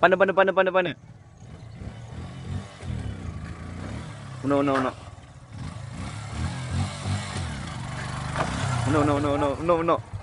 Pana, pana, pana, pana, pana. No, no, no. No, no, no, no, no, no.